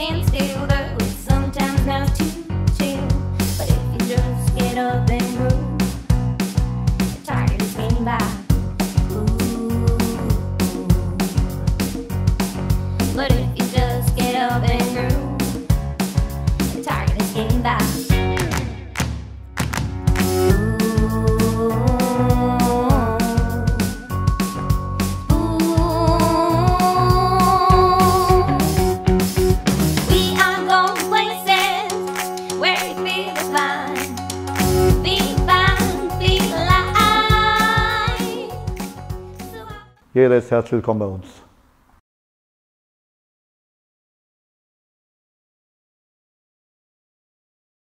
stand still, the wood sometimes now too chill. But if you just get up and move, the target is getting by. But if you just get up and groove, the target is getting by. Jeder ist herzlich willkommen bei uns.